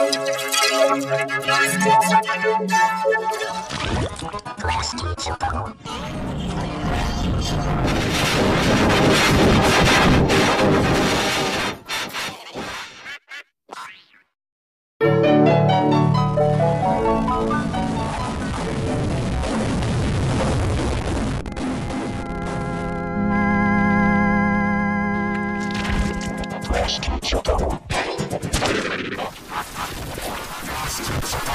Last teacher. Podcast.